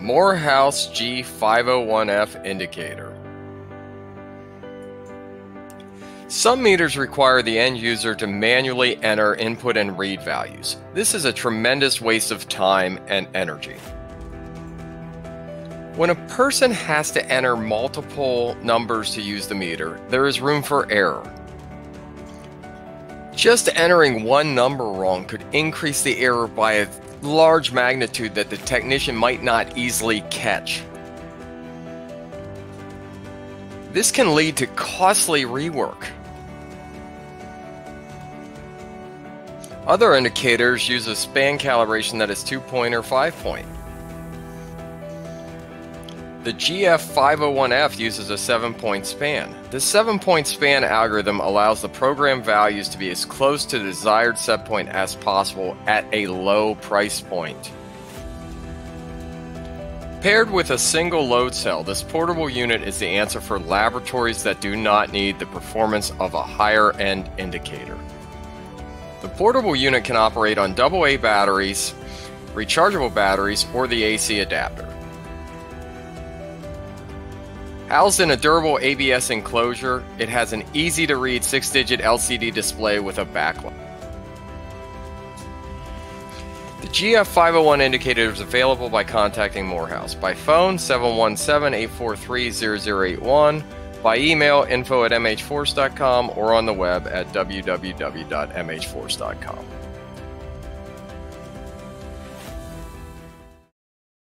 Morehouse G501F indicator. Some meters require the end user to manually enter input and read values. This is a tremendous waste of time and energy. When a person has to enter multiple numbers to use the meter, there is room for error. Just entering one number wrong could increase the error by a large magnitude that the technician might not easily catch. This can lead to costly rework. Other indicators use a span calibration that is 2 point or 5 point. The GF501F uses a 7 point span. This 7 point span algorithm allows the program values to be as close to the desired set point as possible at a low price point. Paired with a single load cell, this portable unit is the answer for laboratories that do not need the performance of a higher end indicator. The portable unit can operate on AA batteries, rechargeable batteries, or the AC adapter. Housed in a durable ABS enclosure, it has an easy to read 6 digit LCD display with a backlight. The GF501 indicator is available by contacting Morehouse by phone 717 843 0081 by email info at mhforce.com or on the web at www.mhforce.com.